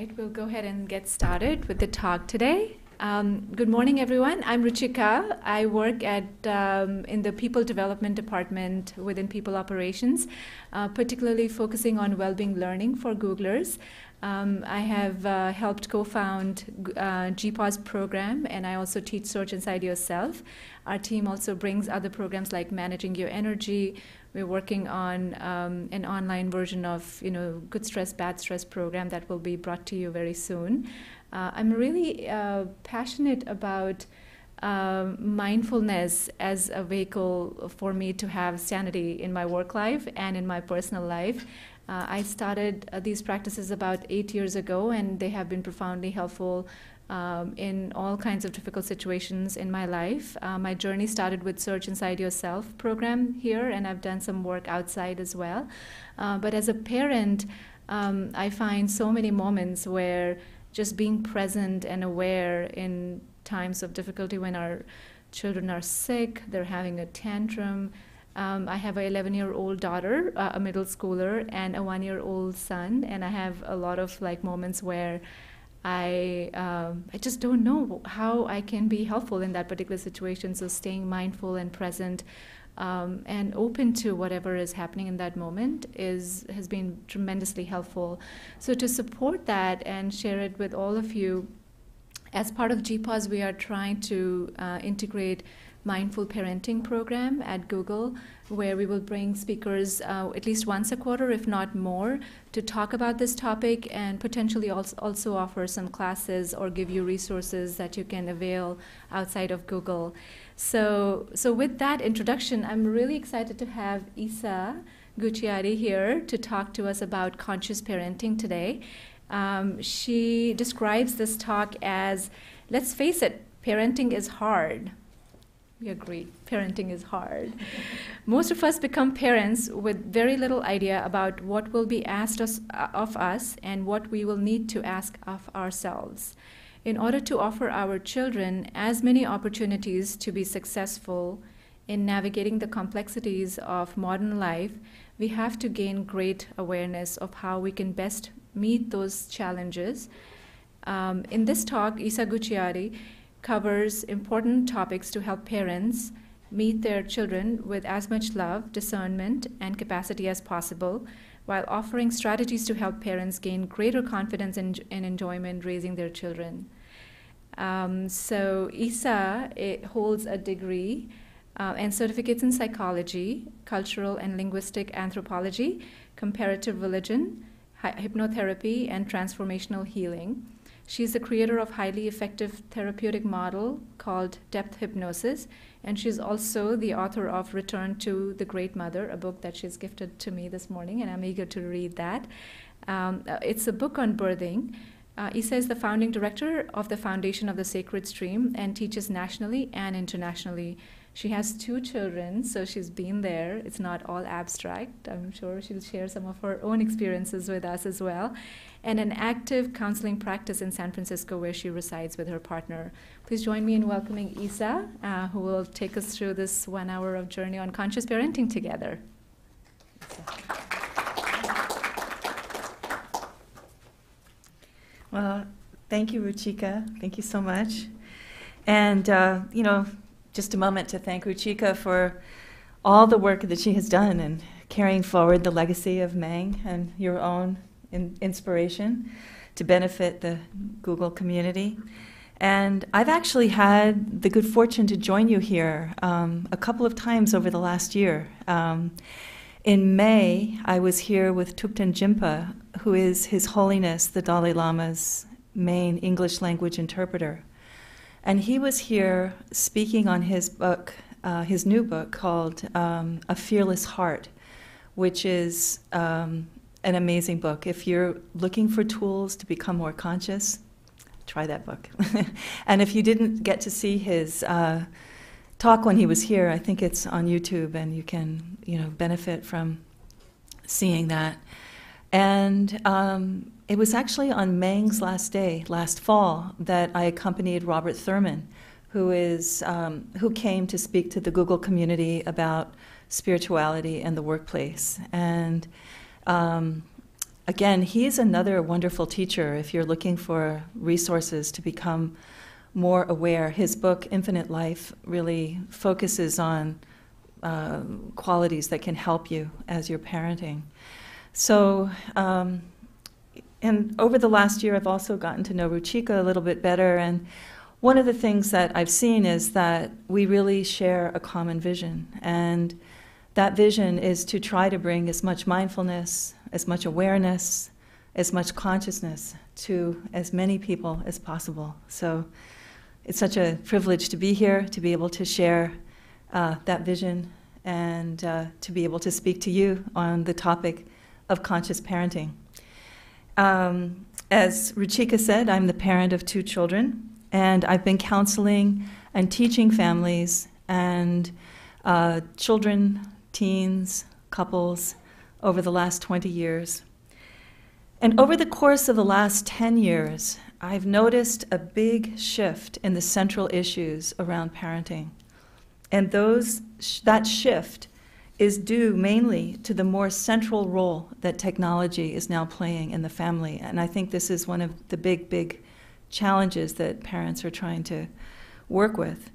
right, we'll go ahead and get started with the talk today. Um, good morning, everyone. I'm Ruchika. I work at um, in the People Development Department within People Operations, uh, particularly focusing on well-being learning for Googlers. Um, I have uh, helped co-found uh, gPause program, and I also teach Search Inside Yourself. Our team also brings other programs like Managing Your Energy, we're working on um, an online version of, you know, good stress, bad stress program that will be brought to you very soon. Uh, I'm really uh, passionate about uh, mindfulness as a vehicle for me to have sanity in my work life and in my personal life. Uh, I started uh, these practices about eight years ago, and they have been profoundly helpful um, in all kinds of difficult situations in my life. Uh, my journey started with Search Inside Yourself program here, and I've done some work outside as well. Uh, but as a parent, um, I find so many moments where just being present and aware in times of difficulty when our children are sick, they're having a tantrum. Um, I have an 11 year old daughter, uh, a middle schooler, and a one year old son, and I have a lot of like moments where I um, I just don't know how I can be helpful in that particular situation. So staying mindful and present um, and open to whatever is happening in that moment is has been tremendously helpful. So to support that and share it with all of you, as part of gPause, we are trying to uh, integrate mindful parenting program at Google, where we will bring speakers uh, at least once a quarter, if not more, to talk about this topic and potentially also, offer some classes or give you resources that you can avail outside of Google. So, so with that introduction, I'm really excited to have Isa Gucciardi here to talk to us about conscious parenting today. Um, she describes this talk as, let's face it, parenting is hard we agree, parenting is hard. Most of us become parents with very little idea about what will be asked us, uh, of us and what we will need to ask of ourselves. In order to offer our children as many opportunities to be successful in navigating the complexities of modern life, we have to gain great awareness of how we can best meet those challenges. Um, in this talk, Isa Gucciardi covers important topics to help parents meet their children with as much love, discernment, and capacity as possible, while offering strategies to help parents gain greater confidence and, and enjoyment raising their children. Um, so, Isa holds a degree uh, and certificates in psychology, cultural and linguistic anthropology, comparative religion, hypnotherapy, and transformational healing. She's the creator of highly effective therapeutic model called depth hypnosis, and she's also the author of Return to the Great Mother, a book that she's gifted to me this morning, and I'm eager to read that. Um, uh, it's a book on birthing. Uh, Isa is the founding director of the Foundation of the Sacred Stream and teaches nationally and internationally. She has two children, so she's been there. It's not all abstract. I'm sure she'll share some of her own experiences with us as well and an active counseling practice in San Francisco where she resides with her partner. Please join me in welcoming Isa, uh, who will take us through this one hour of journey on conscious parenting together. Well, thank you, Ruchika. Thank you so much. And, uh, you know, just a moment to thank Ruchika for all the work that she has done in carrying forward the legacy of Meng and your own in, inspiration to benefit the Google community. And I've actually had the good fortune to join you here um, a couple of times over the last year. Um, in May, I was here with Thupten Jinpa, who is His Holiness the Dalai Lama's main English language interpreter. And he was here speaking on his book, uh, his new book called um, A Fearless Heart, which is um, an amazing book. If you're looking for tools to become more conscious, try that book. and if you didn't get to see his uh, talk when he was here, I think it's on YouTube, and you can you know benefit from seeing that. And um, it was actually on Meng's last day, last fall, that I accompanied Robert Thurman, who is um, who came to speak to the Google community about spirituality and the workplace. And um, again, he's another wonderful teacher if you're looking for resources to become more aware. His book, Infinite Life, really focuses on uh, qualities that can help you as you're parenting. So, um, and over the last year, I've also gotten to know Ruchika a little bit better. And one of the things that I've seen is that we really share a common vision. And that vision is to try to bring as much mindfulness, as much awareness, as much consciousness to as many people as possible. So it's such a privilege to be here, to be able to share uh, that vision, and uh, to be able to speak to you on the topic of conscious parenting. Um, as Ruchika said, I'm the parent of two children, and I've been counseling and teaching families and uh, children, teens, couples over the last 20 years. And over the course of the last 10 years, I've noticed a big shift in the central issues around parenting. And those, that shift is due mainly to the more central role that technology is now playing in the family. And I think this is one of the big, big challenges that parents are trying to work with.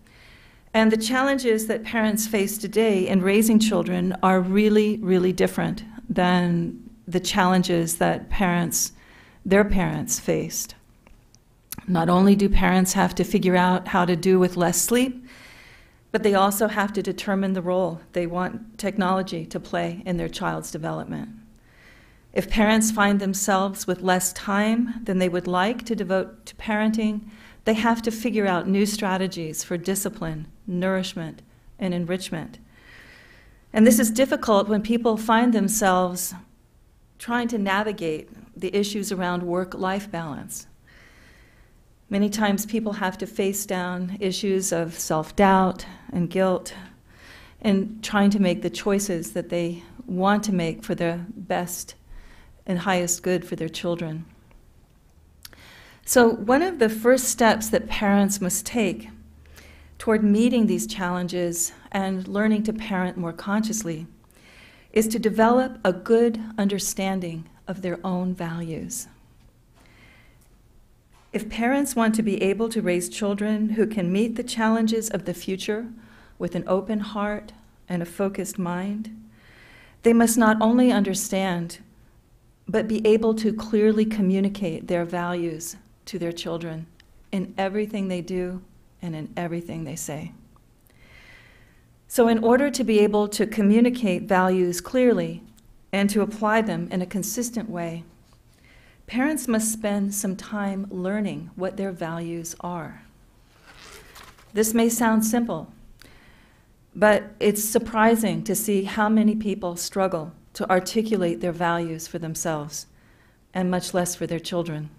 And the challenges that parents face today in raising children are really, really different than the challenges that parents, their parents, faced. Not only do parents have to figure out how to do with less sleep, but they also have to determine the role they want technology to play in their child's development. If parents find themselves with less time than they would like to devote to parenting, they have to figure out new strategies for discipline, nourishment, and enrichment. And this is difficult when people find themselves trying to navigate the issues around work life balance. Many times people have to face down issues of self doubt and guilt and trying to make the choices that they want to make for the best and highest good for their children. So, one of the first steps that parents must take toward meeting these challenges and learning to parent more consciously is to develop a good understanding of their own values. If parents want to be able to raise children who can meet the challenges of the future with an open heart and a focused mind, they must not only understand, but be able to clearly communicate their values to their children in everything they do and in everything they say. So, in order to be able to communicate values clearly and to apply them in a consistent way, Parents must spend some time learning what their values are. This may sound simple, but it's surprising to see how many people struggle to articulate their values for themselves, and much less for their children.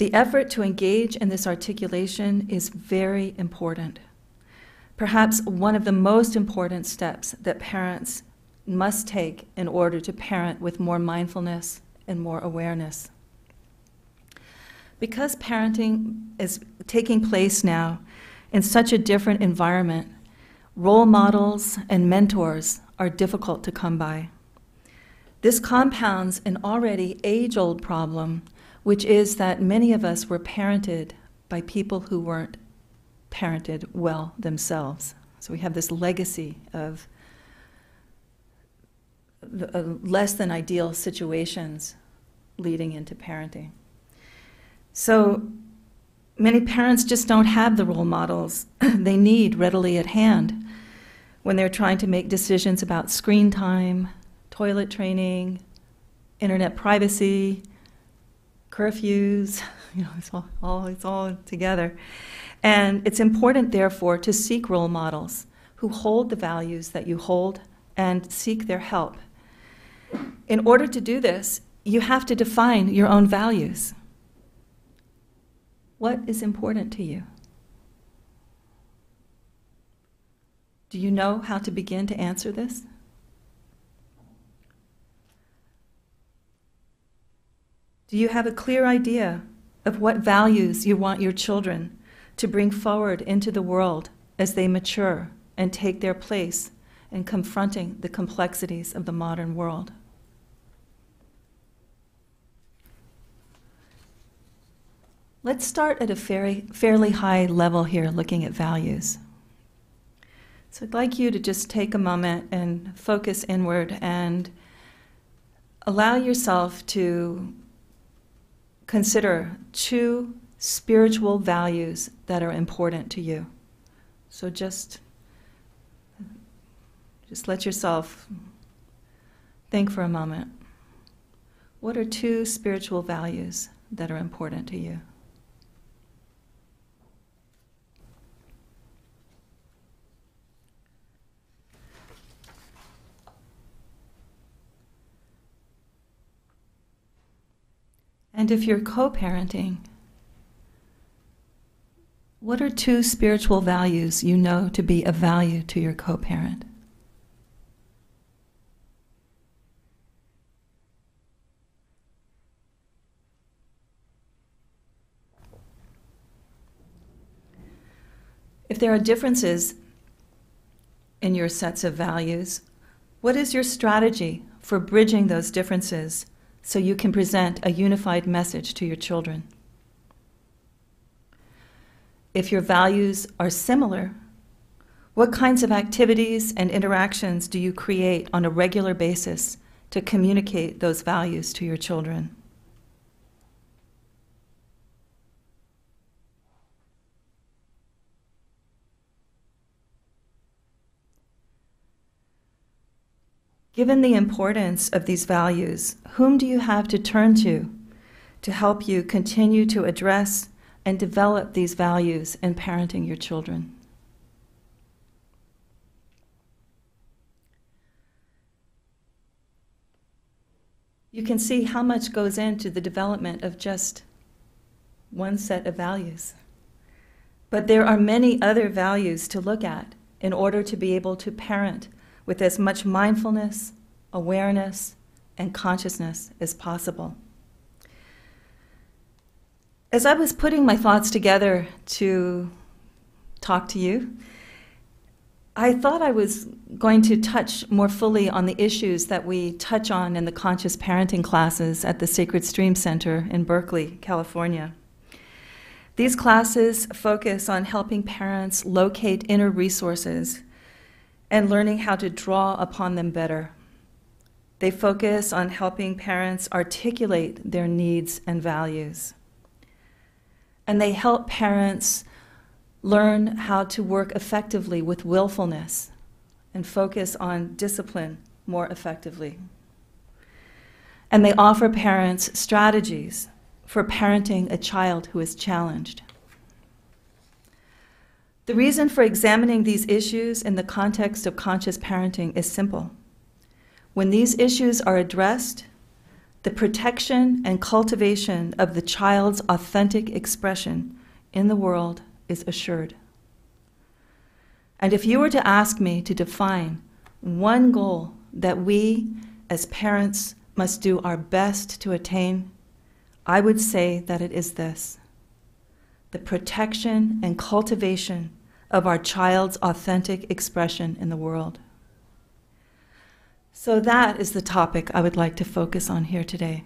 The effort to engage in this articulation is very important. Perhaps one of the most important steps that parents must take in order to parent with more mindfulness and more awareness. Because parenting is taking place now in such a different environment, role models and mentors are difficult to come by. This compounds an already age old problem, which is that many of us were parented by people who weren't parented well themselves. So we have this legacy of uh, less than ideal situations leading into parenting. So many parents just don't have the role models they need readily at hand when they're trying to make decisions about screen time, toilet training, internet privacy, curfews, you know, it's all, all, it's all together. And it's important, therefore, to seek role models who hold the values that you hold and seek their help. In order to do this, you have to define your own values. What is important to you? Do you know how to begin to answer this? Do you have a clear idea of what values you want your children to bring forward into the world as they mature and take their place in confronting the complexities of the modern world? Let's start at a fairly, fairly high level here looking at values. So I'd like you to just take a moment and focus inward and allow yourself to consider two spiritual values that are important to you. So just just let yourself think for a moment. What are two spiritual values that are important to you? And if you're co parenting, what are two spiritual values you know to be of value to your co parent? If there are differences in your sets of values, what is your strategy for bridging those differences so you can present a unified message to your children. If your values are similar, what kinds of activities and interactions do you create on a regular basis to communicate those values to your children? Given the importance of these values, whom do you have to turn to to help you continue to address and develop these values in parenting your children? You can see how much goes into the development of just one set of values. But there are many other values to look at in order to be able to parent with as much mindfulness, awareness, and consciousness as possible. As I was putting my thoughts together to talk to you, I thought I was going to touch more fully on the issues that we touch on in the conscious parenting classes at the Sacred Stream Center in Berkeley, California. These classes focus on helping parents locate inner resources and learning how to draw upon them better. They focus on helping parents articulate their needs and values. And they help parents learn how to work effectively with willfulness and focus on discipline more effectively. And they offer parents strategies for parenting a child who is challenged. The reason for examining these issues in the context of conscious parenting is simple. When these issues are addressed, the protection and cultivation of the child's authentic expression in the world is assured. And if you were to ask me to define one goal that we as parents must do our best to attain, I would say that it is this the protection and cultivation of our child's authentic expression in the world. So, that is the topic I would like to focus on here today.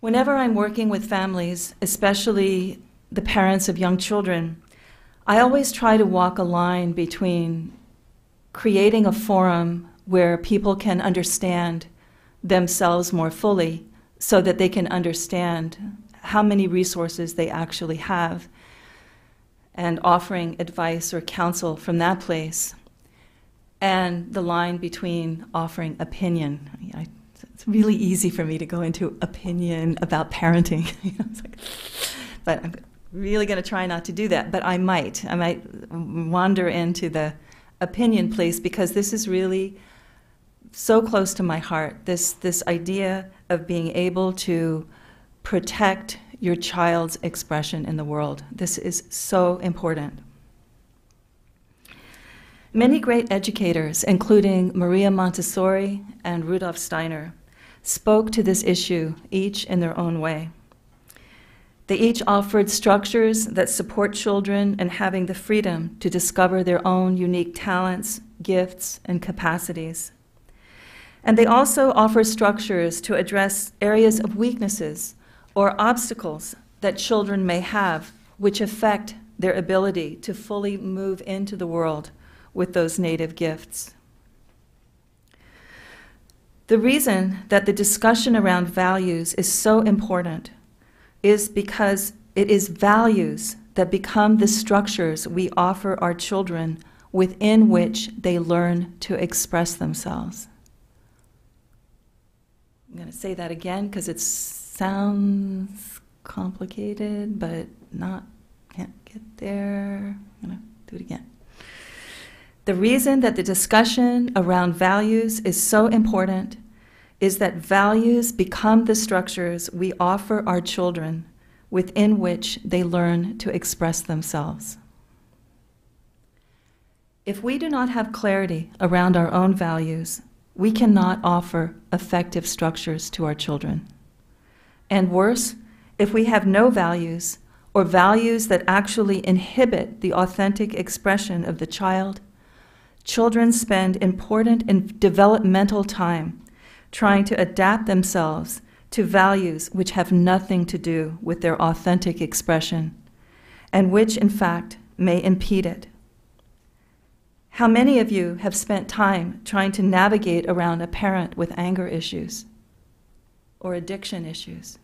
Whenever I'm working with families, especially the parents of young children, I always try to walk a line between creating a forum where people can understand themselves more fully so that they can understand how many resources they actually have and offering advice or counsel from that place, and the line between offering opinion. I, it's really easy for me to go into opinion about parenting. like, but I'm really going to try not to do that. But I might. I might wander into the opinion place because this is really so close to my heart. This this idea of being able to protect your child's expression in the world. This is so important. Many great educators, including Maria Montessori and Rudolf Steiner, spoke to this issue, each in their own way. They each offered structures that support children in having the freedom to discover their own unique talents, gifts, and capacities. And they also offer structures to address areas of weaknesses or obstacles that children may have which affect their ability to fully move into the world with those native gifts. The reason that the discussion around values is so important is because it is values that become the structures we offer our children within which they learn to express themselves. I'm going to say that again because it sounds complicated, but not, can't get there. I'm going to do it again. The reason that the discussion around values is so important is that values become the structures we offer our children within which they learn to express themselves. If we do not have clarity around our own values, we cannot offer effective structures to our children. And worse, if we have no values, or values that actually inhibit the authentic expression of the child, children spend important and developmental time trying to adapt themselves to values which have nothing to do with their authentic expression, and which, in fact, may impede it. How many of you have spent time trying to navigate around a parent with anger issues or addiction issues?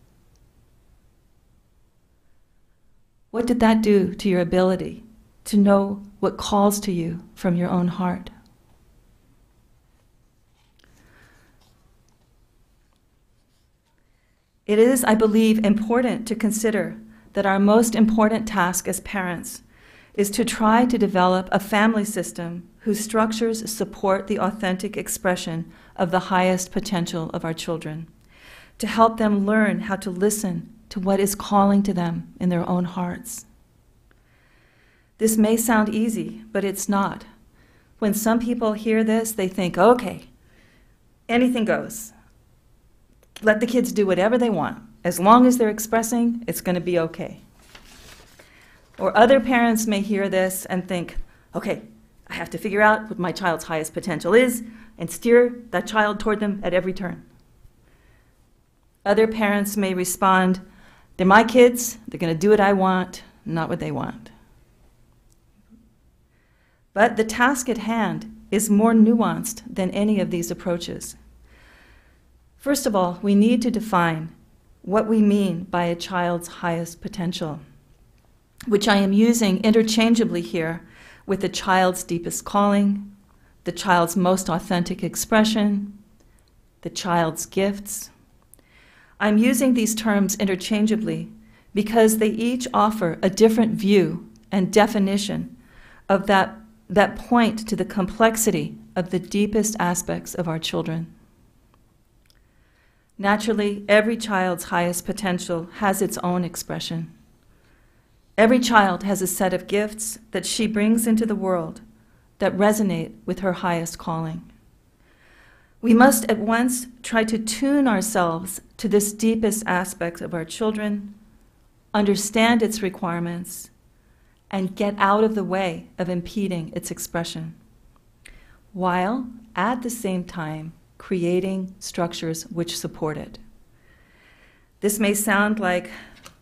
What did that do to your ability to know what calls to you from your own heart? It is, I believe, important to consider that our most important task as parents is to try to develop a family system whose structures support the authentic expression of the highest potential of our children, to help them learn how to listen to what is calling to them in their own hearts. This may sound easy, but it's not. When some people hear this, they think, okay, anything goes let the kids do whatever they want. As long as they're expressing, it's going to be okay. Or other parents may hear this and think, okay, I have to figure out what my child's highest potential is and steer that child toward them at every turn. Other parents may respond, they're my kids, they're going to do what I want, not what they want. But the task at hand is more nuanced than any of these approaches. First of all, we need to define what we mean by a child's highest potential, which I am using interchangeably here with the child's deepest calling, the child's most authentic expression, the child's gifts. I'm using these terms interchangeably because they each offer a different view and definition of that, that point to the complexity of the deepest aspects of our children. Naturally, every child's highest potential has its own expression. Every child has a set of gifts that she brings into the world that resonate with her highest calling. We mm-hmm. must at once try to tune ourselves to this deepest aspect of our children, understand its requirements, and get out of the way of impeding its expression, while at the same time creating structures which support it. This may sound like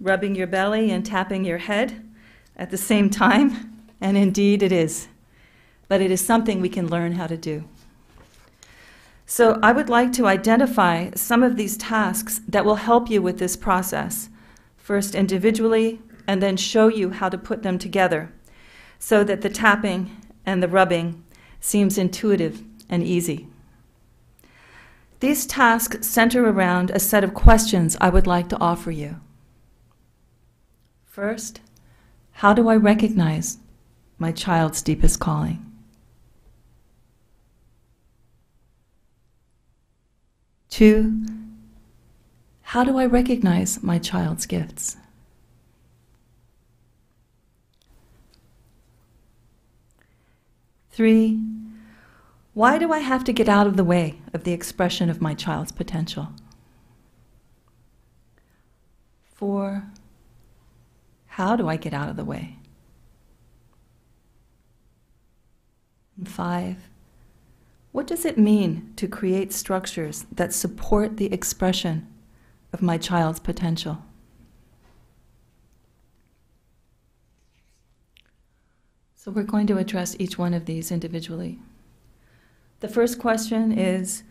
rubbing your belly and tapping your head at the same time, and indeed it is. But it is something we can learn how to do. So, I would like to identify some of these tasks that will help you with this process, first individually, and then show you how to put them together so that the tapping and the rubbing seems intuitive and easy. These tasks center around a set of questions I would like to offer you. First, how do I recognize my child's deepest calling? Two, how do I recognize my child's gifts? Three, why do I have to get out of the way of the expression of my child's potential? Four, how do I get out of the way? And five, what does it mean to create structures that support the expression of my child's potential? So we're going to address each one of these individually. The first question is,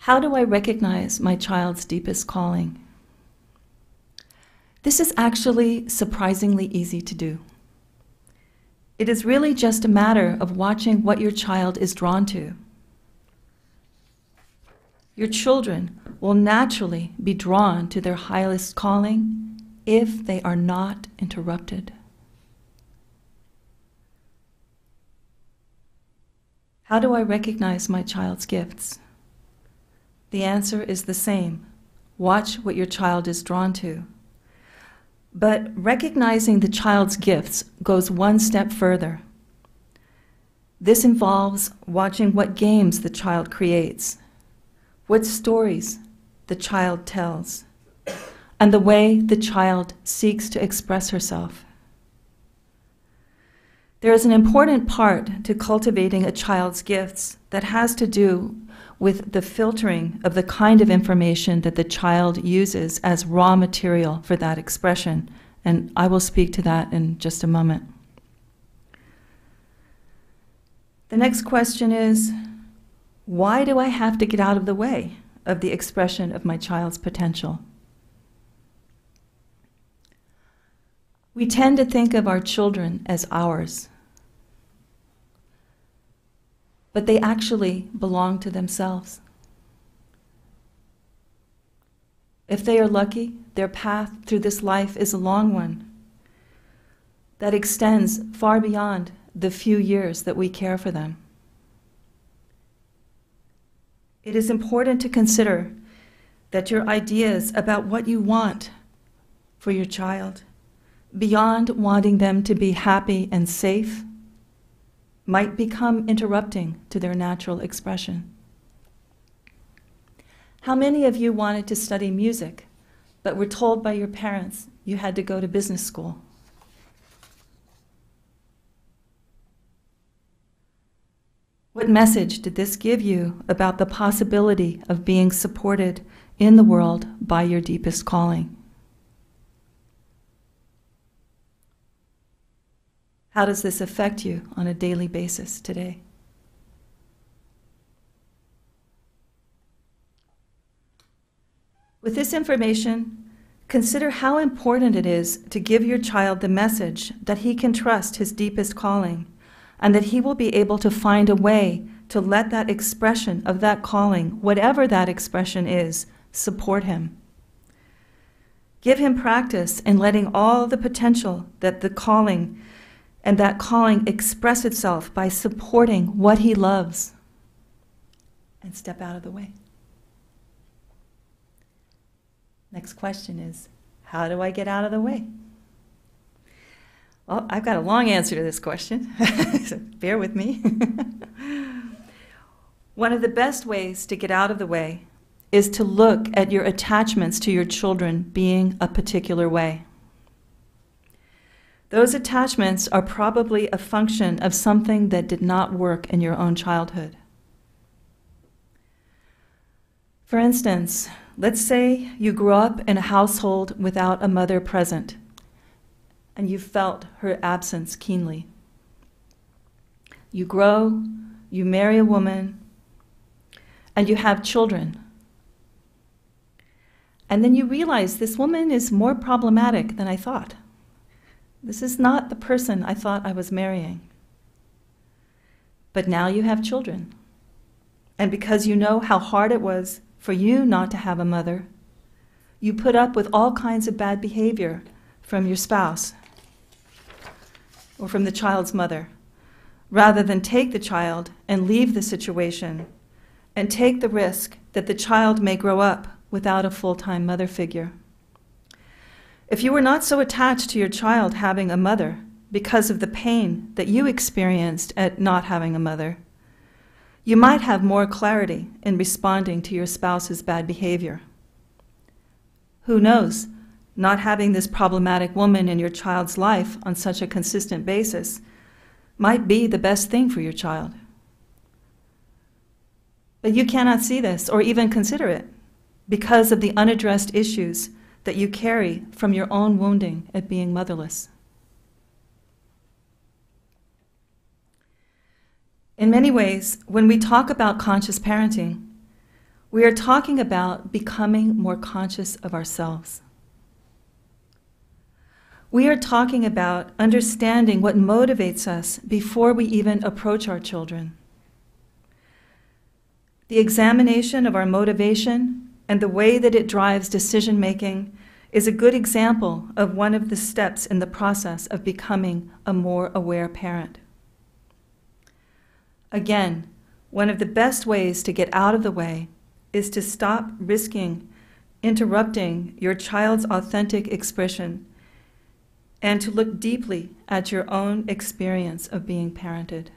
how do I recognize my child's deepest calling? This is actually surprisingly easy to do. It is really just a matter of watching what your child is drawn to your children will naturally be drawn to their highest calling if they are not interrupted. How do I recognize my child's gifts? The answer is the same. Watch what your child is drawn to. But recognizing the child's gifts goes one step further. This involves watching what games the child creates, what stories the child tells, and the way the child seeks to express herself. There is an important part to cultivating a child's gifts that has to do with the filtering of the kind of information that the child uses as raw material for that expression. And I will speak to that in just a moment. The next question is why do I have to get out of the way of the expression of my child's potential? We tend to think of our children as ours but they actually belong to themselves. If they are lucky, their path through this life is a long one that extends far beyond the few years that we care for them. It is important to consider that your ideas about what you want for your child, beyond wanting them to be happy and safe, might become interrupting to their natural expression. How many of you wanted to study music, but were told by your parents you had to go to business school? What message did this give you about the possibility of being supported in the world by your deepest calling? How does this affect you on a daily basis today? With this information, consider how important it is to give your child the message that he can trust his deepest calling and that he will be able to find a way to let that expression of that calling, whatever that expression is, support him. Give him practice in letting all the potential that the calling and that calling express itself by supporting what he loves and step out of the way. Next question is how do I get out of the way? Well, I've got a long answer to this question, so bear with me. One of the best ways to get out of the way is to look at your attachments to your children being a particular way. Those attachments are probably a function of something that did not work in your own childhood. For instance, let's say you grew up in a household without a mother present, and you felt her absence keenly. You grow, you marry a woman, and you have children. And then you realize this woman is more problematic than I thought. This is not the person I thought I was marrying. But now you have children. And because you know how hard it was for you not to have a mother, you put up with all kinds of bad behavior from your spouse or from the child's mother, rather than take the child and leave the situation and take the risk that the child may grow up without a full time mother figure. If you were not so attached to your child having a mother because of the pain that you experienced at not having a mother, you might have more clarity in responding to your spouse's bad behavior. Who knows? Not having this problematic woman in your child's life on such a consistent basis might be the best thing for your child. But you cannot see this or even consider it because of the unaddressed issues that you carry from your own wounding at being motherless. In many ways, when we talk about conscious parenting, we are talking about becoming more conscious of ourselves. We are talking about understanding what motivates us before we even approach our children. The examination of our motivation and the way that it drives decision making is a good example of one of the steps in the process of becoming a more aware parent. Again, one of the best ways to get out of the way is to stop risking interrupting your child's authentic expression and to look deeply at your own experience of being parented.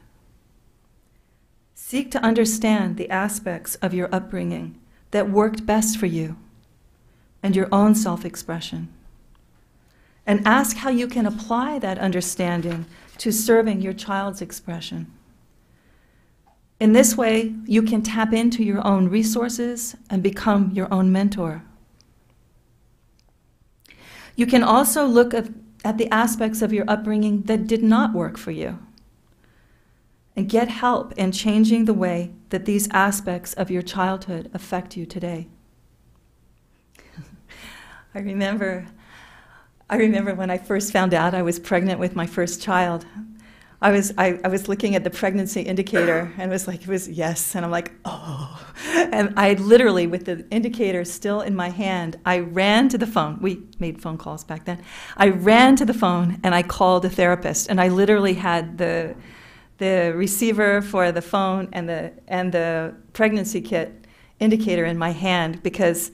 Seek to understand the aspects of your upbringing that worked best for you and your own self expression. And ask how you can apply that understanding to serving your child's expression. In this way, you can tap into your own resources and become your own mentor. You can also look at, at the aspects of your upbringing that did not work for you and get help in changing the way that these aspects of your childhood affect you today. I remember I remember when I first found out I was pregnant with my first child. I was I, I was looking at the pregnancy indicator and it was like it was yes. And I'm like oh. And I literally with the indicator still in my hand I ran to the phone. We made phone calls back then. I ran to the phone and I called a therapist. And I literally had the the receiver for the phone and the and the pregnancy kit indicator in my hand because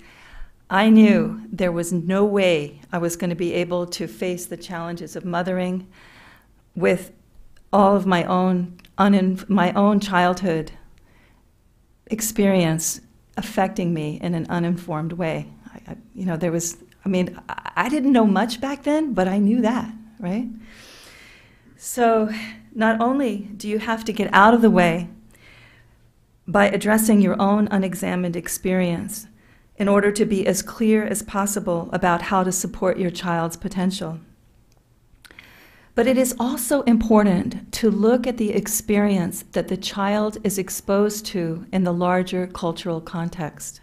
I knew there was no way I was going to be able to face the challenges of mothering with all of my own my own childhood experience affecting me in an uninformed way. I, I, you know, there was. I mean, I, I didn't know much back then, but I knew that, right? So, not only do you have to get out of the way by addressing your own unexamined experience in order to be as clear as possible about how to support your child's potential. But it is also important to look at the experience that the child is exposed to in the larger cultural context.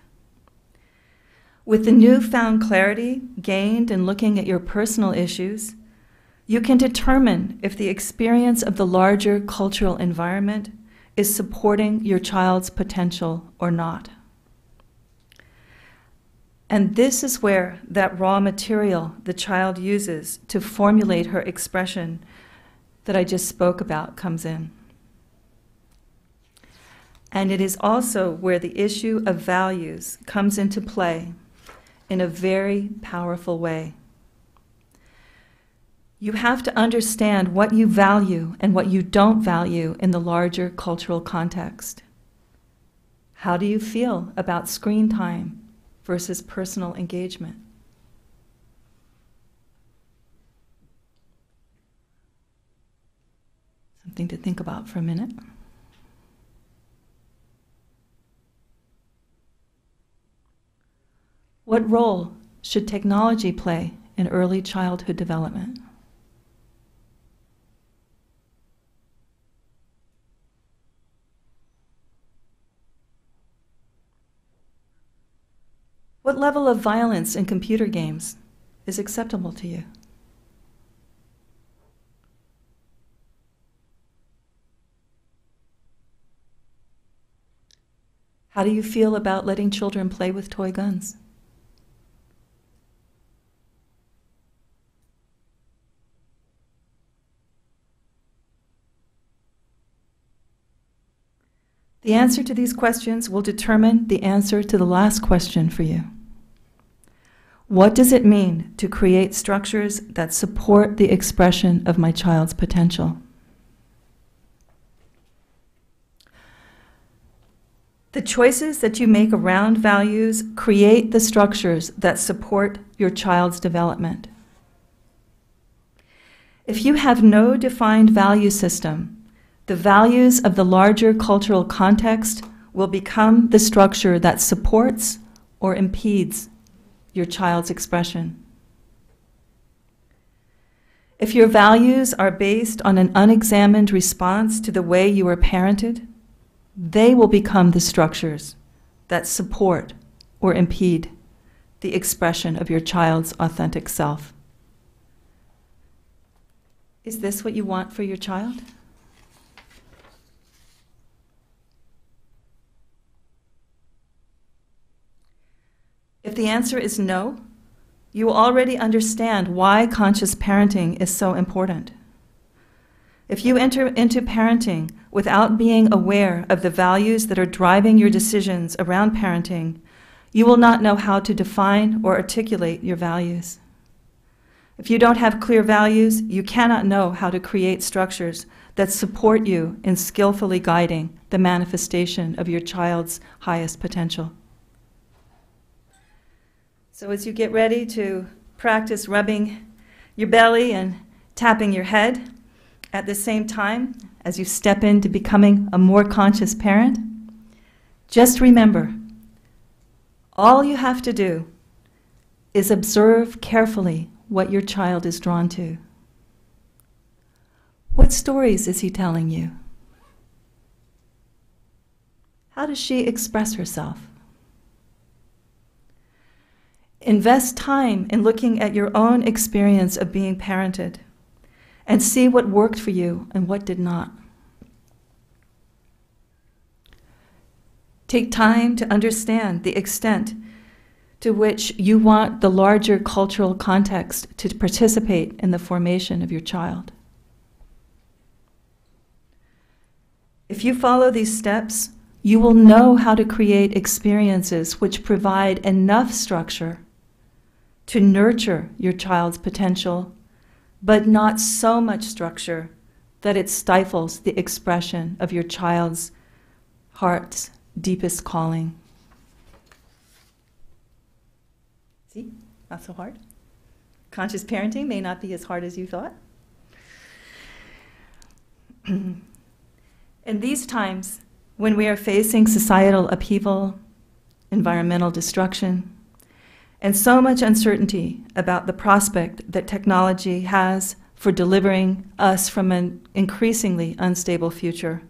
With the newfound clarity gained in looking at your personal issues, you can determine if the experience of the larger cultural environment is supporting your child's potential or not. And this is where that raw material the child uses to formulate her expression that I just spoke about comes in. And it is also where the issue of values comes into play in a very powerful way. You have to understand what you value and what you don't value in the larger cultural context. How do you feel about screen time versus personal engagement? Something to think about for a minute. What role should technology play in early childhood development? What level of violence in computer games is acceptable to you? How do you feel about letting children play with toy guns? The answer to these questions will determine the answer to the last question for you. What does it mean to create structures that support the expression of my child's potential? The choices that you make around values create the structures that support your child's development. If you have no defined value system, the values of the larger cultural context will become the structure that supports or impedes your child's expression. If your values are based on an unexamined response to the way you were parented, they will become the structures that support or impede the expression of your child's authentic self. Is this what you want for your child? If the answer is no, you already understand why conscious parenting is so important. If you enter into parenting without being aware of the values that are driving your decisions around parenting, you will not know how to define or articulate your values. If you don't have clear values, you cannot know how to create structures that support you in skillfully guiding the manifestation of your child's highest potential. So, as you get ready to practice rubbing your belly and tapping your head at the same time as you step into becoming a more conscious parent, just remember all you have to do is observe carefully what your child is drawn to. What stories is he telling you? How does she express herself? Invest time in looking at your own experience of being parented and see what worked for you and what did not. Take time to understand the extent to which you want the larger cultural context to participate in the formation of your child. If you follow these steps, you will know how to create experiences which provide enough structure to nurture your child's potential, but not so much structure that it stifles the expression of your child's heart's deepest calling. See, not so hard. Conscious parenting may not be as hard as you thought. In these times, when we are facing societal upheaval, environmental destruction, and so much uncertainty about the prospect that technology has for delivering us from an increasingly unstable future.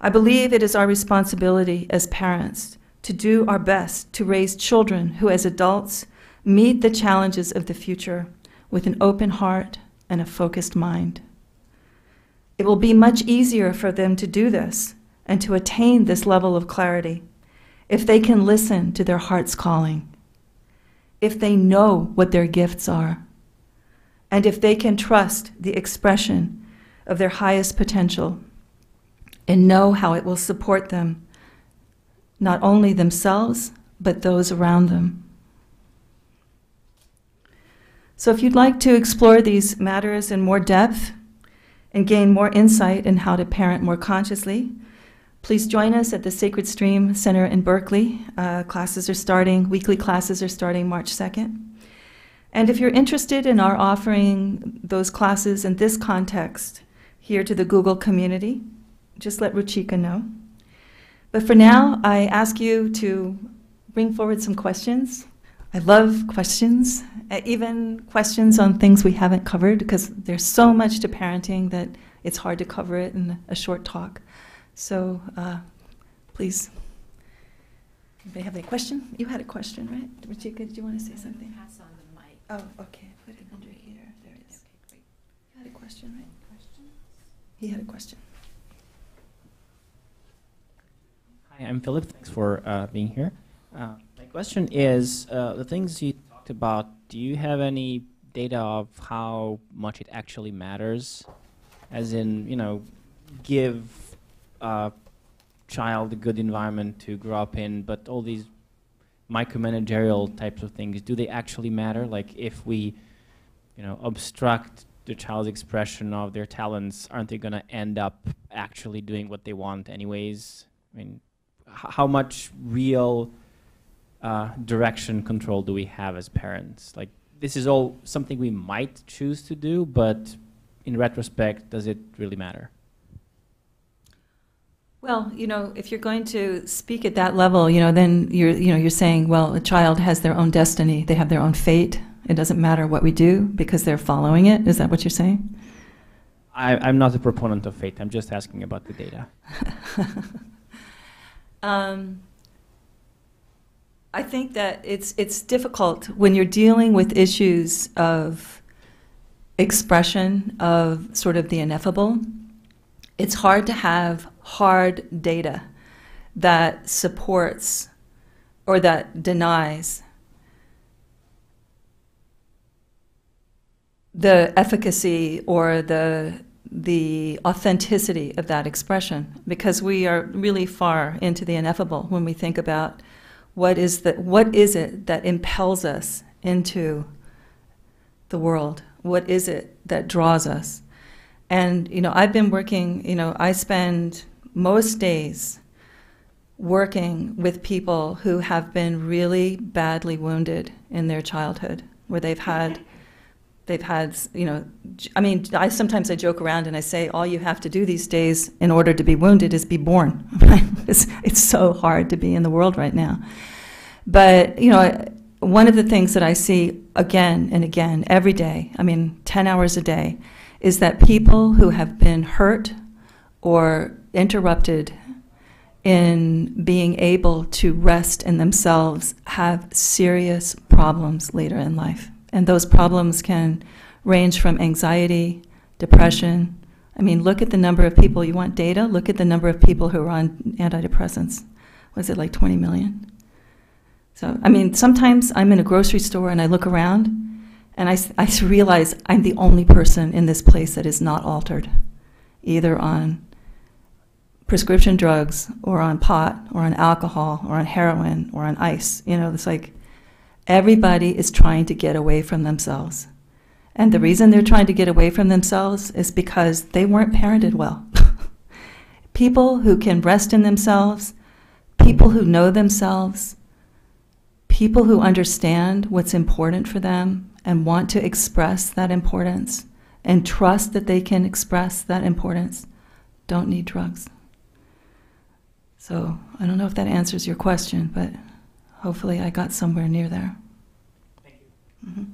I believe it is our responsibility as parents to do our best to raise children who, as adults, meet the challenges of the future with an open heart and a focused mind. It will be much easier for them to do this and to attain this level of clarity if they can listen to their heart's calling if they know what their gifts are, and if they can trust the expression of their highest potential and know how it will support them, not only themselves, but those around them. So, if you'd like to explore these matters in more depth and gain more insight in how to parent more consciously, Please join us at the Sacred Stream Center in Berkeley. Uh, classes are starting, weekly classes are starting March 2nd. And if you're interested in our offering those classes in this context here to the Google community, just let Ruchika know. But for now, I ask you to bring forward some questions. I love questions, even questions on things we haven't covered, because there's so much to parenting that it's hard to cover it in a short talk. So uh, please, anybody have any question? You had a question, right? Ruchika, did you want to say something? Pass on the mic. Oh, okay, put it under here, there it is. You had a question, right? Questions? He had a question. Hi, I'm Philip. Thanks for uh, being here. Uh, my question is uh, the things you talked about, do you have any data of how much it actually matters? As in, you know, give uh, child a good environment to grow up in, but all these micromanagerial types of things, do they actually matter? Like if we, you know, obstruct the child's expression of their talents, aren't they going to end up actually doing what they want anyways? I mean, how much real uh, direction control do we have as parents? Like this is all something we might choose to do, but in retrospect, does it really matter? Well, you know, if you're going to speak at that level, you know, then you're, you know, you're saying, well, a child has their own destiny, they have their own fate, It doesn't matter what we do because they're following it. Is that what you're saying? I, I'm not a proponent of fate. I'm just asking about the data. um, I think that it's it's difficult when you're dealing with issues of expression of sort of the ineffable. It's hard to have hard data that supports or that denies the efficacy or the the authenticity of that expression because we are really far into the ineffable when we think about what is the what is it that impels us into the world? What is it that draws us and you know I've been working you know I spend most days working with people who have been really badly wounded in their childhood where they've had they've had you know i mean i sometimes i joke around and i say all you have to do these days in order to be wounded is be born. It's, it's so hard to be in the world right now. But you know one of the things that i see again and again every day i mean 10 hours a day is that people who have been hurt or interrupted in being able to rest in themselves have serious problems later in life and those problems can range from anxiety, depression. I mean, look at the number of people, you want data? Look at the number of people who are on antidepressants. Was it like 20 million? So, I mean, sometimes I'm in a grocery store and I look around and I, I realize I'm the only person in this place that is not altered, either on prescription drugs or on pot or on alcohol or on heroin or on ice. You know, it's like Everybody is trying to get away from themselves. And the reason they're trying to get away from themselves is because they weren't parented well. people who can rest in themselves, people who know themselves, people who understand what's important for them and want to express that importance and trust that they can express that importance don't need drugs. So I don't know if that answers your question, but hopefully I got somewhere near there. Thank you. Mm-hmm.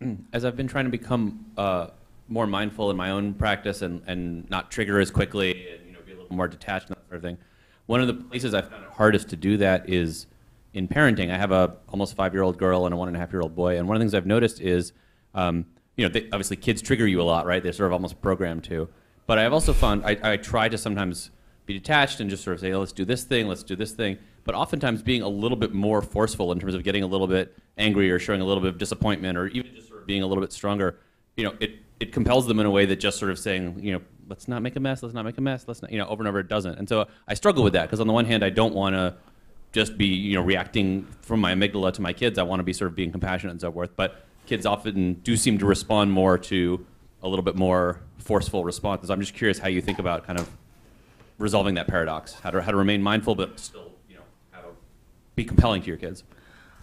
as I've been trying to become uh, more mindful in my own practice and, and not trigger as quickly and you know, be a little more detached and that sort of thing, one of the places I've found it hardest to do that is in parenting. I have a almost five-year-old girl and a one and a half-year-old boy, and one of the things I've noticed is, um, you know, they, obviously kids trigger you a lot, right? They're sort of almost programmed to. But I've also found I, I try to sometimes be detached and just sort of say, oh, let's do this thing, let's do this thing but oftentimes being a little bit more forceful in terms of getting a little bit angry or showing a little bit of disappointment or even just sort of being a little bit stronger, you know, it, it compels them in a way that just sort of saying, you know, let's not make a mess, let's not make a mess, let's not, you know, over and over it doesn't. And so I struggle with that because on the one hand, I don't want to just be, you know, reacting from my amygdala to my kids. I want to be sort of being compassionate and so forth. But kids often do seem to respond more to a little bit more forceful responses. I'm just curious how you think about kind of resolving that paradox, how to, how to remain mindful but still you know, how to be compelling to your kids.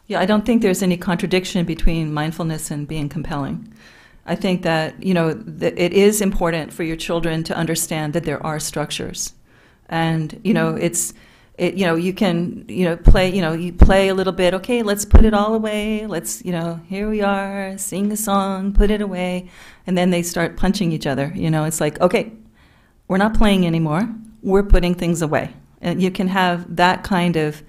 Yeah, I don't think there's any contradiction between mindfulness and being compelling. I think that you know it is important for your children to understand that there are structures, and you know it's it, you know you can you know play you know you play a little bit. Okay, let's put it all away. Let's you know here we are, sing a song, put it away, and then they start punching each other. You know, it's like okay, we're not playing anymore. We're putting things away, and you can have that kind of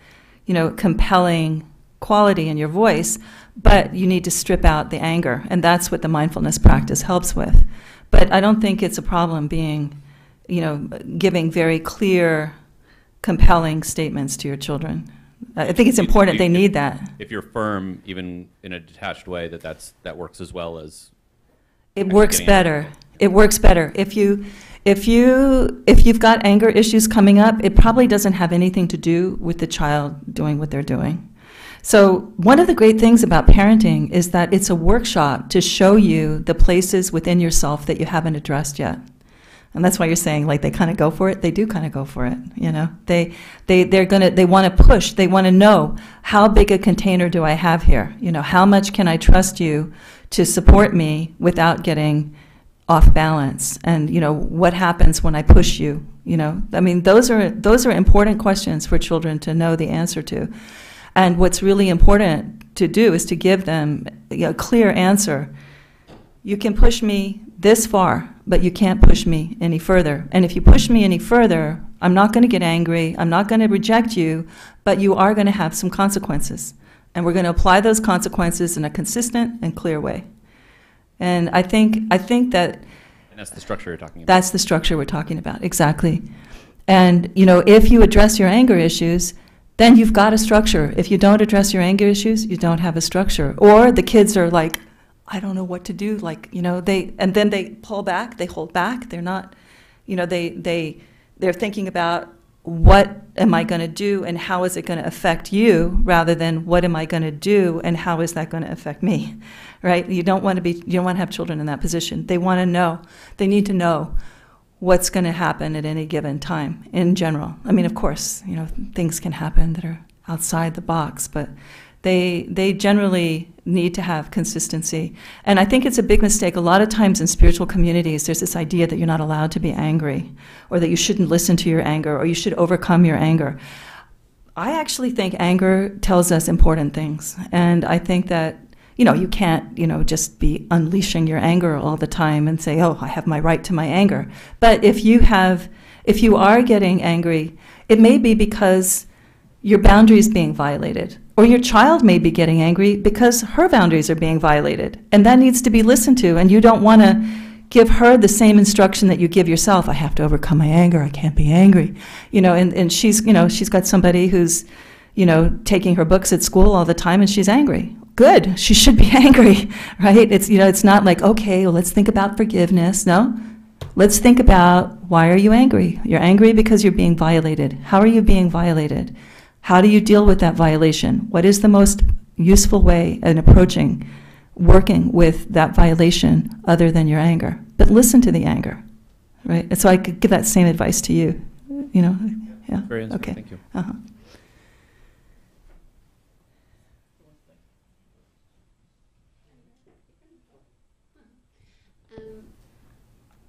you know, compelling quality in your voice, but you need to strip out the anger, and that's what the mindfulness practice helps with. But I don't think it's a problem being, you know, giving very clear, compelling statements to your children. I think it's important they need that. If you're firm, even in a detached way, that that's that works as well as. It works better. It works better if you if you if you've got anger issues coming up, it probably doesn't have anything to do with the child doing what they're doing. So, one of the great things about parenting is that it's a workshop to show you the places within yourself that you haven't addressed yet. And that's why you're saying like they kind of go for it. They do kind of go for it, you know. They they they're going to they want to push. They want to know how big a container do I have here? You know, how much can I trust you to support me without getting off balance and you know what happens when i push you you know i mean those are those are important questions for children to know the answer to and what's really important to do is to give them a clear answer. You can push me this far, but you can't push me any further. And if you push me any further, I'm not going to get angry, I'm not going to reject you, but you are going to have some consequences. And we're going to apply those consequences in a consistent and clear way. And I think, I think that And that's the structure you're talking about. that's the structure we're talking about, exactly. And, you know, if you address your anger issues, then you've got a structure. If you don't address your anger issues, you don't have a structure. Or the kids are like, I don't know what to do, like, you know, they, and then they pull back, they hold back, they're not, you know, they, they, they're thinking about what am I going to do and how is it going to affect you rather than what am I going to do and how is that going to affect me, right? You don't want to be, you don't want to have children in that position. They want to know, they need to know what's going to happen at any given time in general. I mean, of course, you know, things can happen that are outside the box, but they they generally need to have consistency. And I think it's a big mistake. A lot of times in spiritual communities, there's this idea that you're not allowed to be angry, or that you shouldn't listen to your anger, or you should overcome your anger. I actually think anger tells us important things, and I think that you know you can't you know just be unleashing your anger all the time and say, oh, I have my right to my anger. But if you have, if you are getting angry, it may be because your boundaries being violated or your child may be getting angry because her boundaries are being violated and that needs to be listened to and you don't want to give her the same instruction that you give yourself. I have to overcome my anger i can't be angry. You know and, and she's you know she's got somebody who's you know taking her books at school all the time and she's angry. Good she should be angry right? It's you know it's not like okay well let's think about forgiveness. No. Let's think about why are you angry? You're angry because you're being violated. How are you being violated how do you deal with that violation? What is the most useful way in approaching working with that violation other than your anger? But listen to the anger, right? And so I could give that same advice to you, you know? Yeah. Very Okay. thank you. Uh-huh. Um,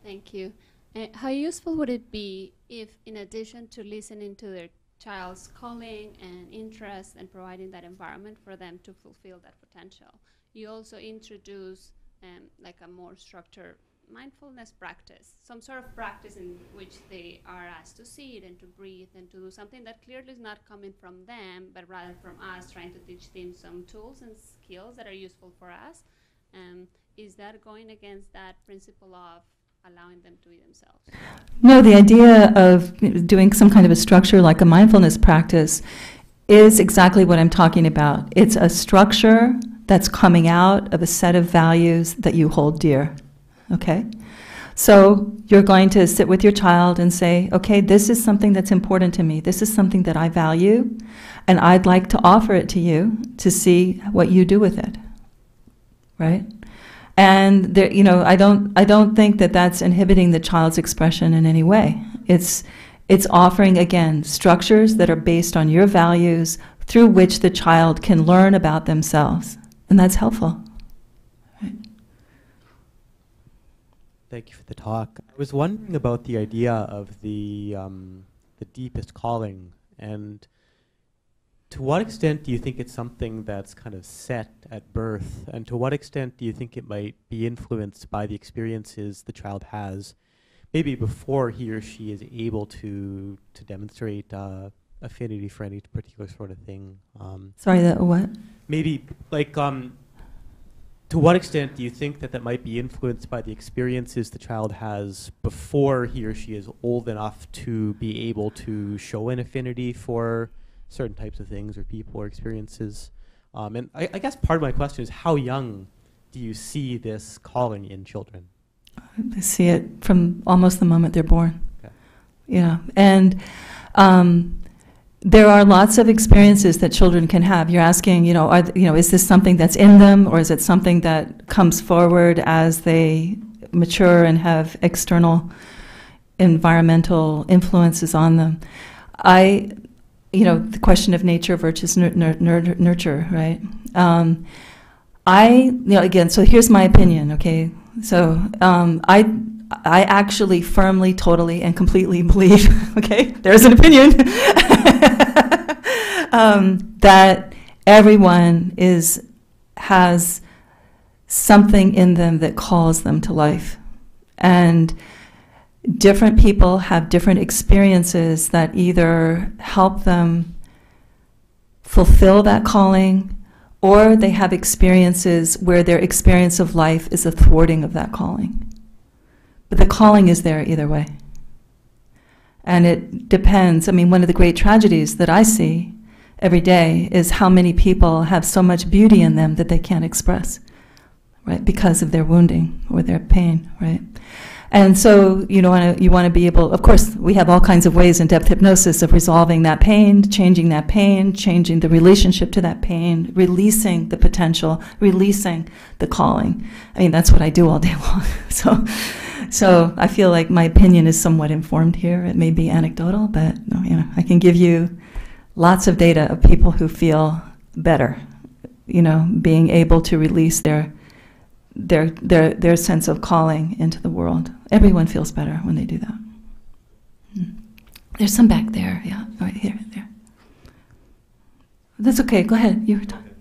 Thank you. Uh, how useful would it be if, in addition to listening to their child's calling and interest and providing that environment for them to fulfill that potential, you also introduce um, like a more structured mindfulness practice, some sort of practice in which they are asked to sit and to breathe and to do something that clearly is not coming from them, but rather from us trying to teach them some tools and skills that are useful for us. Um, is that going against that principle of allowing them to be themselves? No, the idea of doing some kind of a structure like a mindfulness practice is exactly what I'm talking about. It's a structure that's coming out of a set of values that you hold dear. Okay? So you're going to sit with your child and say, okay, this is something that's important to me. This is something that I value, and I'd like to offer it to you to see what you do with it. Right? And there, you know, I don't, I don't think that that's inhibiting the child's expression in any way. It's, it's offering again structures that are based on your values through which the child can learn about themselves, and that's helpful. Thank you for the talk. I was wondering about the idea of the um, the deepest calling, and to what extent do you think it's something that's kind of set at birth, and to what extent do you think it might be influenced by the experiences the child has, maybe before he or she is able to to demonstrate uh, affinity for any particular sort of thing? Um, Sorry, that what? maybe like um, to what extent do you think that that might be influenced by the experiences the child has before he or she is old enough to be able to show an affinity for certain types of things or people or experiences um, and I, I guess part of my question is how young do you see this calling in children I see it from almost the moment they're born. Okay. Yeah, and um, there are lots of experiences that children can have. You're asking, you know, are th- you know, is this something that's in them, or is it something that comes forward as they mature and have external environmental influences on them? I, you know, the question of nature versus nur- nur- nur- nurture, right? Um, I, you know, again, so here's my opinion, okay? So um, I, I actually firmly, totally, and completely believe, okay, there's an opinion, um, that everyone is has something in them that calls them to life. And different people have different experiences that either help them fulfill that calling or they have experiences where their experience of life is a thwarting of that calling. But the calling is there either way. And it depends. I mean, one of the great tragedies that I see every day is how many people have so much beauty in them that they can't express, right? Because of their wounding or their pain, right? And so you know you want to be able. Of course, we have all kinds of ways in depth hypnosis of resolving that pain, changing that pain, changing the relationship to that pain, releasing the potential, releasing the calling. I mean, that's what I do all day long. so, so I feel like my opinion is somewhat informed here. It may be anecdotal, but you know, I can give you lots of data of people who feel better. You know, being able to release their their, their, their sense of calling into the world. Everyone feels better when they do that. Hmm. There's some back there, yeah, right here, there. That's okay, go ahead, you were talking.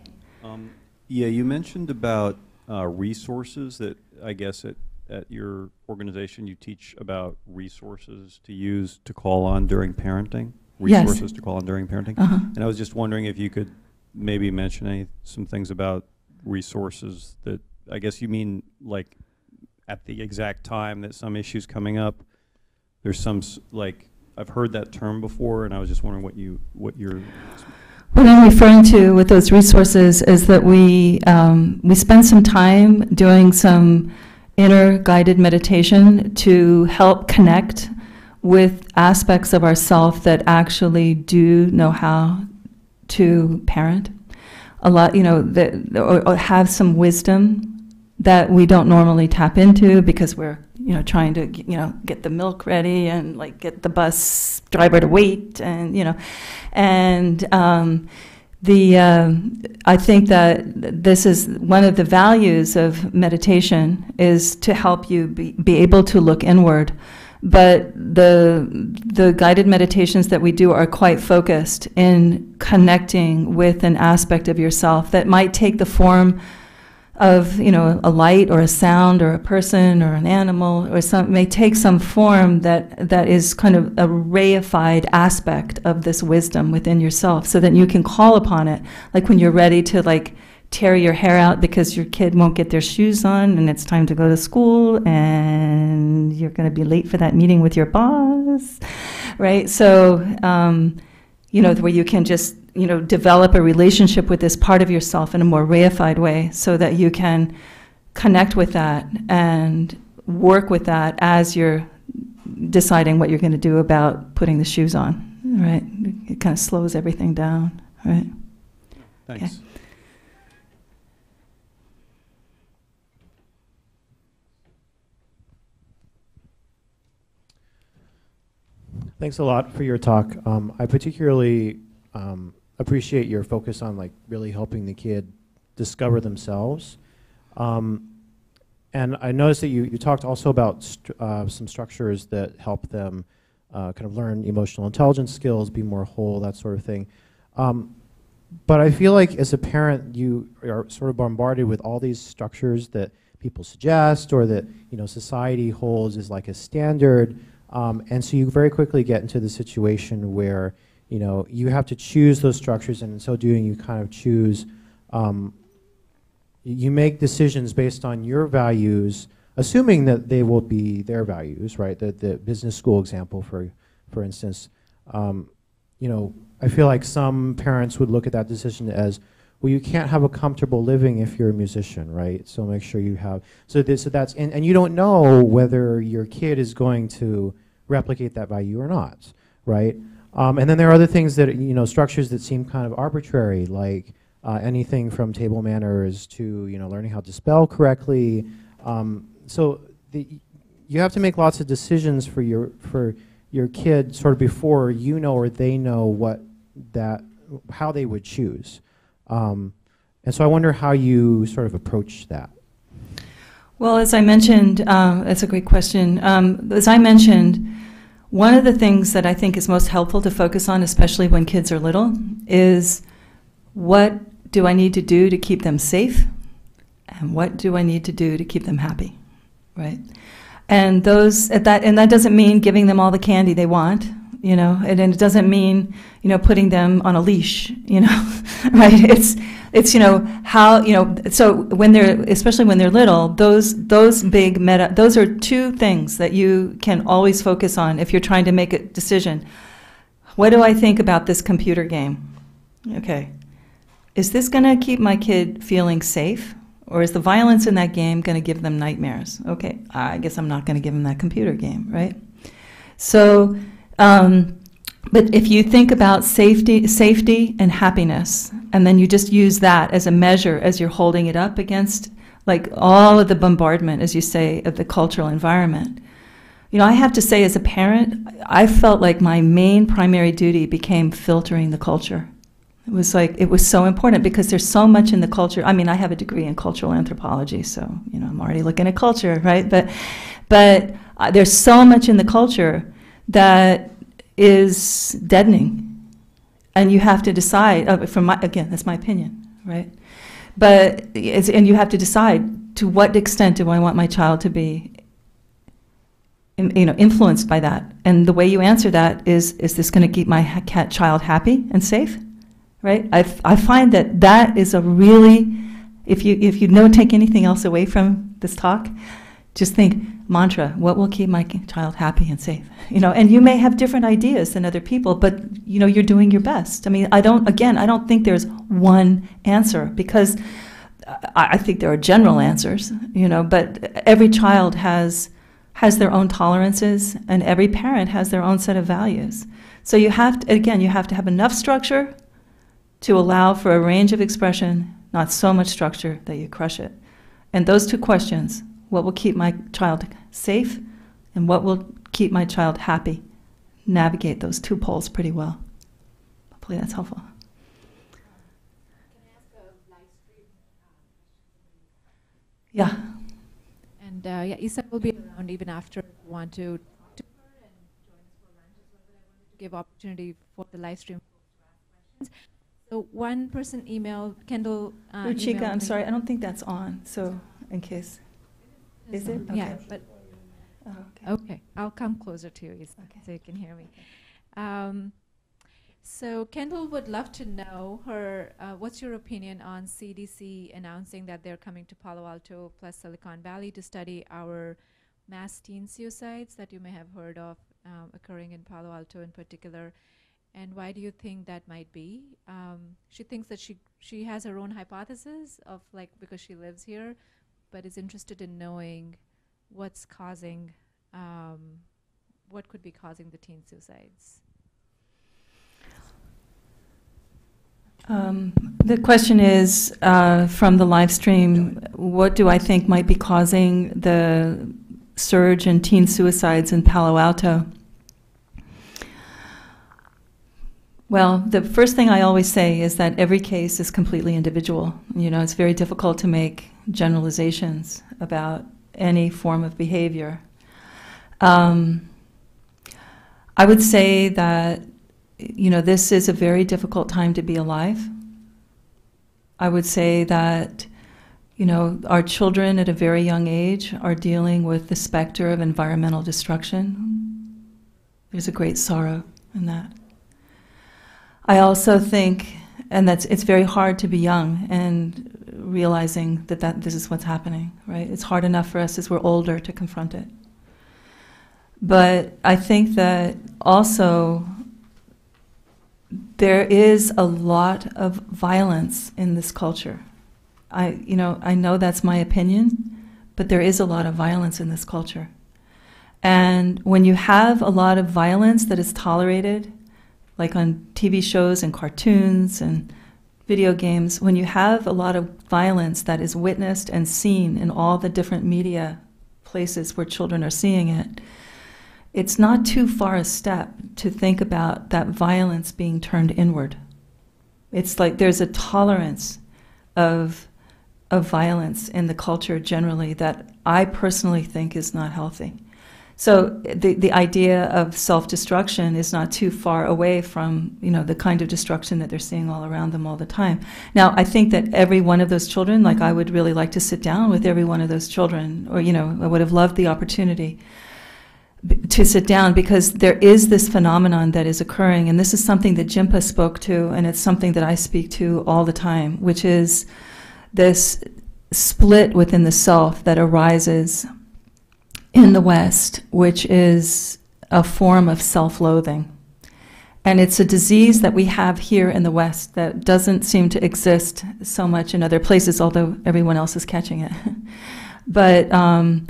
Um, yeah, you mentioned about uh, resources that I guess at, at your organization you teach about resources to use to call on during parenting. Yes. Resources to call on during parenting. Uh-huh. And I was just wondering if you could maybe mention any some things about resources that I guess you mean like at the exact time that some issue's coming up. There's some like I've heard that term before, and I was just wondering what you what your What I'm referring to with those resources is that we, um, we spend some time doing some inner guided meditation to help connect with aspects of ourself that actually do know how to parent. A lot, you know, that, or, or have some wisdom that we don't normally tap into because we're, you know, trying to, you know, get the milk ready and like get the bus driver to wait and, you know, and um, the um I think that this is one of the values of meditation is to help you be, be able to look inward. But the the guided meditations that we do are quite focused in connecting with an aspect of yourself that might take the form of you know a light or a sound or a person or an animal or some may take some form that that is kind of a reified aspect of this wisdom within yourself so that you can call upon it. Like when you're ready to like tear your hair out because your kid won't get their shoes on and it's time to go to school and you're going to be late for that meeting with your boss right? So um, you know where you can just you know, develop a relationship with this part of yourself in a more reified way so that you can connect with that and work with that as you're deciding what you're going to do about putting the shoes on, right? It kind of slows everything down, right? thanks. Thanks a lot for your talk. Um, I particularly um, appreciate your focus on like really helping the kid discover themselves. Um, and I noticed that you, you talked also about uh, some structures that help them uh, kind of learn emotional intelligence skills, be more whole, that sort of thing. Um, but I feel like as a parent, you are sort of bombarded with all these structures that people suggest or that you know society holds as like a standard, um, and so you very quickly get into the situation where you know you have to choose those structures, and in so doing, you kind of choose. Um, you make decisions based on your values, assuming that they will be their values, right? The, the business school example, for, for instance, um, you know, I feel like some parents would look at that decision as, well, you can't have a comfortable living if you're a musician, right? So make sure you have, so, this, so that's, and, and you don't know whether your kid is going to replicate that value or not, right? Um, and then there are other things that, you know, structures that seem kind of arbitrary, like, uh, anything from table manners to you know learning how to spell correctly. Um, so the, you have to make lots of decisions for your for your kid sort of before you know or they know what that how they would choose. Um, and so I wonder how you sort of approach that. Well, as I mentioned, um, that's a great question. Um, as I mentioned, one of the things that I think is most helpful to focus on, especially when kids are little, is what do I need to do to keep them safe? And what do I need to do to keep them happy? Right? And those at that and that doesn't mean giving them all the candy they want, you know, and, and it doesn't mean, you know, putting them on a leash, you know. right? It's it's you know how you know so when they're especially when they're little those those big meta those are two things that you can always focus on if you're trying to make a decision what do i think about this computer game okay is this going to keep my kid feeling safe or is the violence in that game going to give them nightmares okay i guess i'm not going to give them that computer game right so um, but if you think about safety, safety and happiness, and then you just use that as a measure as you're holding it up against like all of the bombardment, as you say, of the cultural environment. You know, I have to say, as a parent, I felt like my main primary duty became filtering the culture. It was like, it was so important because there's so much in the culture. I mean, I have a degree in cultural anthropology, so, you know, I'm already looking at culture, right? But, but uh, there's so much in the culture that is deadening. And you have to decide, uh, from my, again, that's my opinion, right? But, and you have to decide to what extent do I want my child to be in, you know, influenced by that. And the way you answer that is, is this going to keep my ha- cat child happy and safe? Right? I, I find that that is a really, if you, if you don't take anything else away from this talk, just think, mantra, what will keep my child happy and safe? You know, and you may have different ideas than other people, but you know, you're doing your best. I mean, I don't again, I don't think there's one answer because I, I think there are general answers, you know, but every child has has their own tolerances and every parent has their own set of values. So you have to again, you have to have enough structure to allow for a range of expression, not so much structure that you crush it. And those two questions, what will keep my child safe and what will keep my child happy. Navigate those two poles pretty well. Hopefully that's helpful. Yeah. And uh, yeah, Isa will be around even after you want to talk to and join us for lunch as well. But I wanted to give opportunity for the live stream folks to ask questions. So one person emailed Kendall. Uh, Ruchika, I'm sorry, I don't think that's on, so in case. Is it? Yeah, Okay. but Oh, okay. Okay, I'll come closer to you Okay. so you can hear me. Um, so Kendall would love to know her. Uh, what's your opinion on CDC announcing that they're coming to Palo Alto plus Silicon Valley to study our mass teen suicides that you may have heard of um, occurring in Palo Alto in particular? And why do you think that might be? Um, she thinks that she she has her own hypothesis of like because she lives here, but is interested in knowing what's causing um, what could be causing the teen suicides Um, the question is uh, from the live stream what do I think might be causing the surge in teen suicides in Palo Alto? Well, the first thing I always say is that every case is completely individual. You know, it's very difficult to make generalizations about any form of behavior. Um, I would say that you know, this is a very difficult time to be alive. I would say that, you know, our children at a very young age are dealing with the specter of environmental destruction. There's a great sorrow in that. I also think, and that's it's very hard to be young and realizing that, that this is what's happening, right? It's hard enough for us as we're older to confront it. But I think that also there is a lot of violence in this culture. I, you know, I know that's my opinion, but there is a lot of violence in this culture. And when you have a lot of violence that is tolerated, like on TV shows and cartoons and video games, when you have a lot of violence that is witnessed and seen in all the different media places where children are seeing it, it's not too far a step to think about that violence being turned inward. It's like there's a tolerance of, of violence in the culture generally that I personally think is not healthy. So the, the idea of self-destruction is not too far away from, you know, the kind of destruction that they're seeing all around them all the time. Now, I think that every one of those children, like I would really like to sit down with every one of those children, or, you know, I would have loved the opportunity to sit down because there is this phenomenon that is occurring, and this is something that Jinpa spoke to, and it's something that I speak to all the time, which is this split within the self that arises in the West, which is a form of self loathing. And it's a disease that we have here in the West that doesn't seem to exist so much in other places, although everyone else is catching it. but um,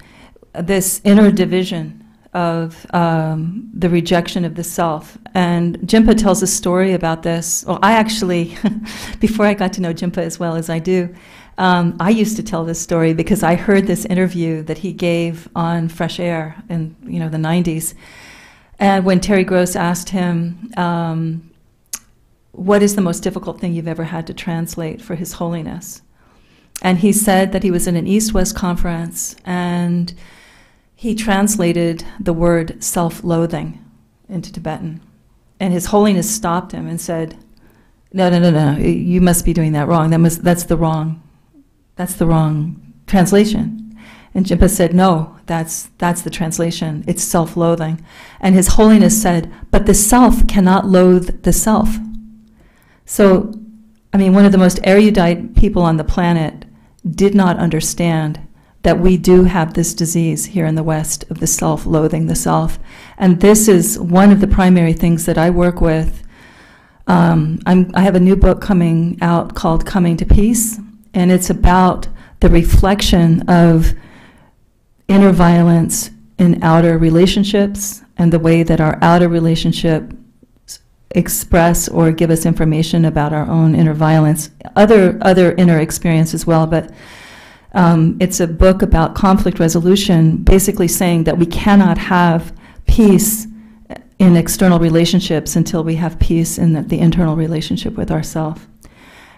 this inner division of um, the rejection of the self. And Jinpa tells a story about this. Well, I actually, before I got to know Jinpa as well as I do, um, I used to tell this story because I heard this interview that he gave on Fresh Air in you know the 90s. And when Terry Gross asked him, um, What is the most difficult thing you've ever had to translate for His Holiness? And he said that he was in an East West conference and he translated the word self loathing into Tibetan. And His Holiness stopped him and said, No, no, no, no, you must be doing that wrong. That must, that's the wrong, that's the wrong translation. And Jinpa said, No, that's, that's the translation. It's self loathing. And His Holiness said, But the self cannot loathe the self. So, I mean, one of the most erudite people on the planet did not understand that we do have this disease here in the West of the self loathing the self. And this is one of the primary things that I work with. Um, I'm, I have a new book coming out called Coming to Peace, and it's about the reflection of inner violence in outer relationships and the way that our outer relationships express or give us information about our own inner violence, other other inner experience as well. But um, it's a book about conflict resolution, basically saying that we cannot have peace in external relationships until we have peace in the, the internal relationship with ourselves.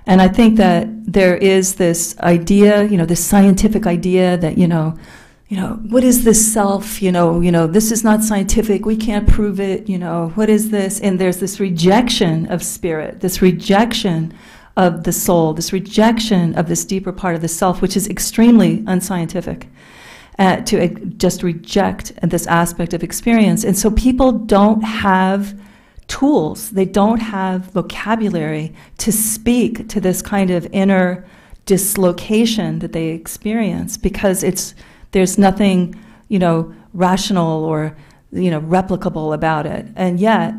And I think that there is this idea, you know, this scientific idea that, you know, you know, what is this self? You know, you know, this is not scientific. We can't prove it. You know, what is this? And there's this rejection of spirit, this rejection of the soul, this rejection of this deeper part of the self, which is extremely unscientific. Uh, to uh, just reject this aspect of experience. And so people don't have tools, they don't have vocabulary to speak to this kind of inner dislocation that they experience because it's there's nothing, you know, rational or, you know, replicable about it. And yet,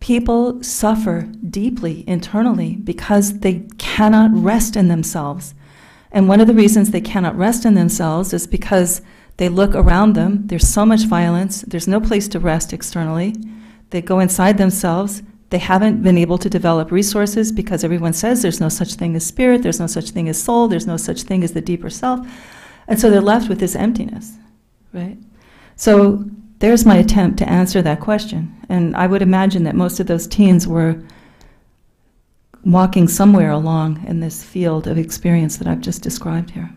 people suffer deeply internally because they cannot rest in themselves. And one of the reasons they cannot rest in themselves is because they look around them, there's so much violence, there's no place to rest externally. They go inside themselves. They haven't been able to develop resources because everyone says there's no such thing as spirit, there's no such thing as soul, there's no such thing as the deeper self. And so they're left with this emptiness, right? So there's my attempt to answer that question. And I would imagine that most of those teens were walking somewhere along in this field of experience that I've just described here.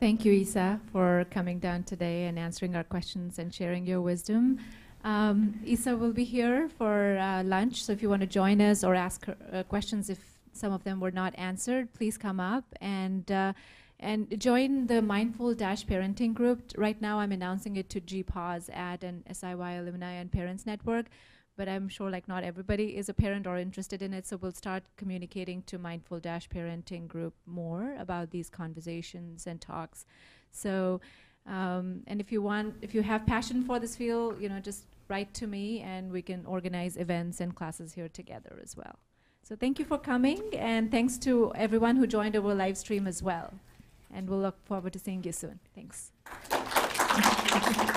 Thank you, Isa, for coming down today and answering our questions and sharing your wisdom. Um, Isa will be here for uh, lunch, so if you want to join us or ask her, uh, questions if some of them were not answered, please come up and uh, and join the Mindful Dash Parenting Group. Right now, I'm announcing it to gPause at an SIY Alumni and Parents Network, but I'm sure like not everybody is a parent or interested in it, so we'll start communicating to Mindful Dash Parenting Group more about these conversations and talks. So, um, and if you want, if you have passion for this field, you know, just write to me and we can organize events and classes here together as well. So thank you for coming, and thanks to everyone who joined our live stream as well and we'll look forward to seeing you soon. Thanks.